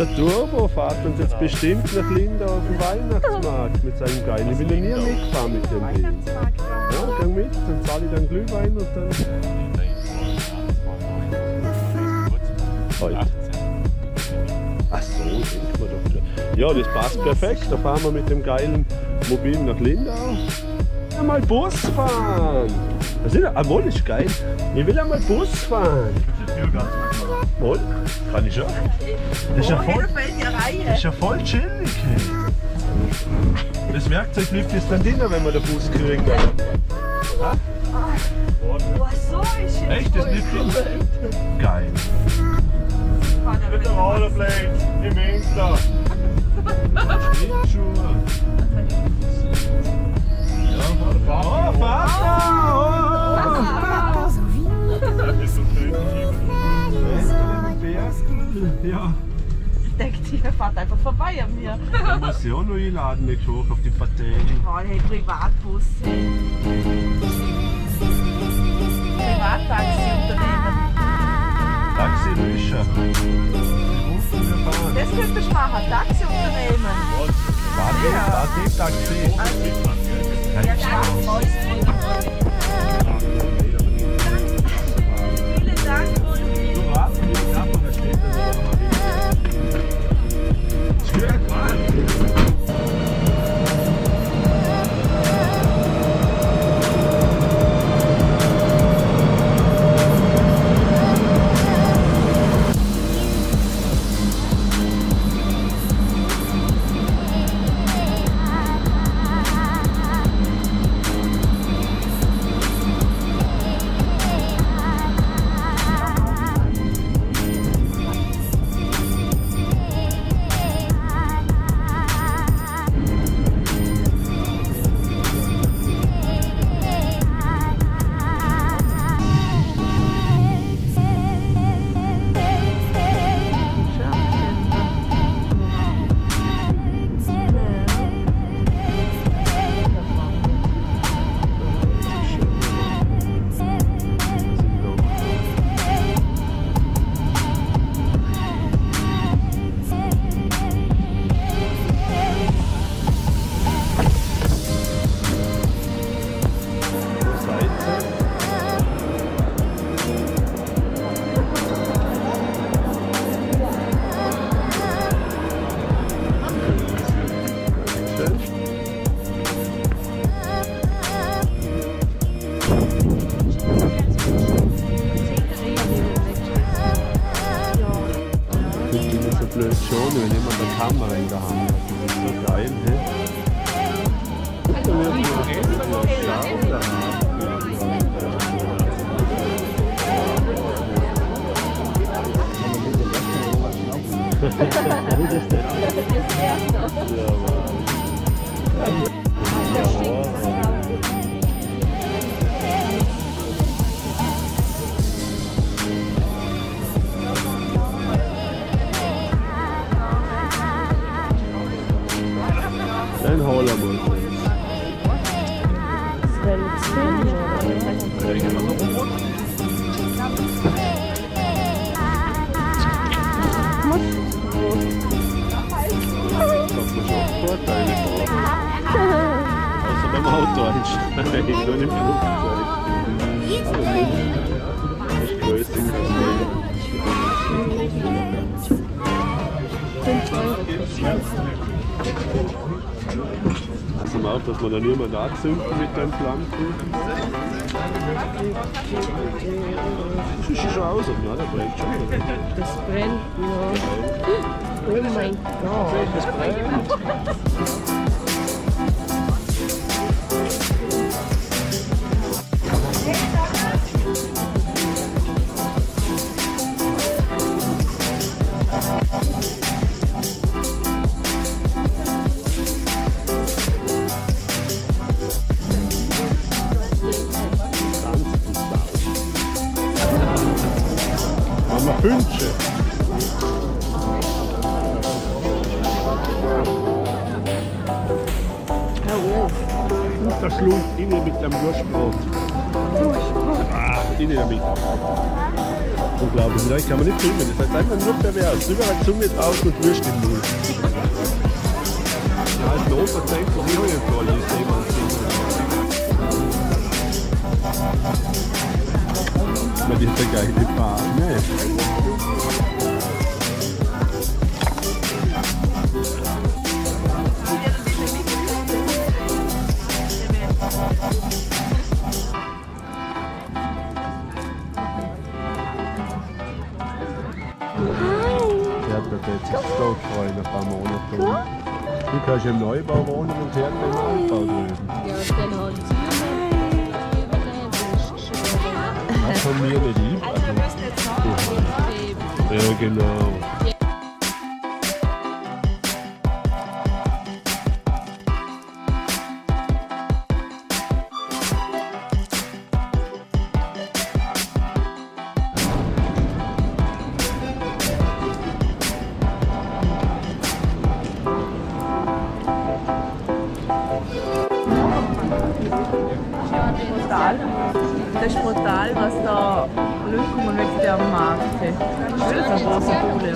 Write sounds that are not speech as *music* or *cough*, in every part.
Der Turbo fährt uns jetzt bestimmt nach Linda auf den Weihnachtsmarkt mit seinem Geil. Ich bin noch nie mitgefahren mit dem Ding. Ja, geh mit, dann zahle ich dann Glühwein und dann... Heute. Ach so, denkt man doch. Ja, das passt perfekt. Da fahren wir mit dem geilen Mobil nach Lindau. Einmal Bus fahren. Das ist, obwohl, ist geil. Ich will einmal Bus fahren. Wohl, kann ich schon. Das ist ja voll, das ist ja voll chillig. Das Werkzeug liegt jetzt dann drin, wenn wir den Bus kriegen. Ha? so ist es. Echt, das liegt drin? Geil. Mit der Rollerblade Ich denke, die fährt einfach vorbei an mir. da muss ich auch noch einladen, nicht hoch auf die Partei. Mal, hey, Privatbus. Privattaxi-Unternehmen. Taxi Rüscher. Das könntest du machen, Taxi-Unternehmen. Warte, warte, Taxi. Ja, klar. Vielen Dann holen wir uns. Das hat man schon Vorteile drauf. Außer beim Auto einsteigen, nicht im Flugzeug. Das ist größer Also im Auto, dass man da niemand anzünden mit dem Flammkuchen. Das ist schon aus, ja, der brennt schon. Das brennt noch. *laughs* Oh my god. Hündchen. Und der Schluss innen mit dem Wurstbrot. Ah, innen damit. Unglaublich. Nein, kann man nicht filmen. Das heißt einfach nur pervers. Überall Zunge drauf und Würst im Mund. Ja, als Lothar denkt, ich habe ja toll, ich sehe man Man ist ja geile Farbe. Hat mir jetzt so gefreut, ein paar Monate. Du kannst im Neubau wohnen und her im Altbau drüben. Ja, dann übernehmen. Das haben wir nicht lieb. Ja, genau. Das ist brutal, was da Leute kommen wegen der Markt. Das ist ein großer Bude.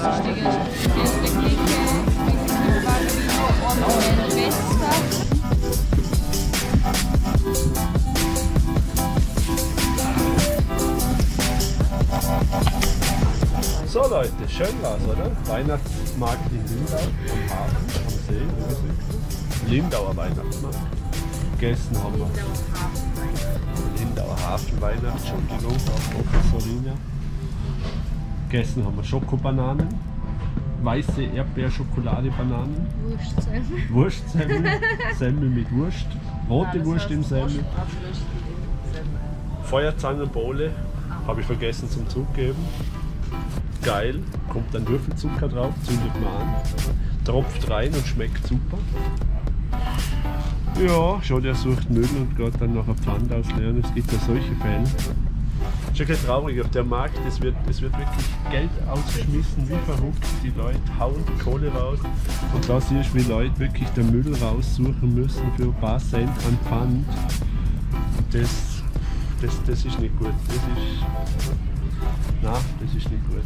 So Leute, schön war's, oder? Weihnachtsmarkt in Lindau am Hafen, am See. Lindauer Weihnachtsmarkt. Gegessen haben wir. Lindauer Hafenweihnacht, Entschuldigung, Frau Professorina. Gegessen haben wir Schokobananen, weiße Erdbeerschokolade-Bananen, Wurstsemmel. Wurstsemmel, *laughs* Semmel mit Wurst, rote Wurst im Semmel, Feuerzangenbowle, habe ich vergessen zum Zug geben. Geil, kommt dann Würfelzucker drauf, zündet man an, tropft rein und schmeckt super. Ja, schon der sucht Müll und geht dann ein Pfand ausleeren. Es gibt ja solche Fälle. Ja kein traurig, auf der Markt, es wird, es wird wirklich Geld ausgeschmissen, wie verrückt. Die Leute hauen die Kohle raus. Und da siehst du, wie Leute wirklich den Müll raussuchen müssen für ein paar Cent an Pfand. Das, das, das ist nicht gut. Das ist. Na, das ist nicht gut.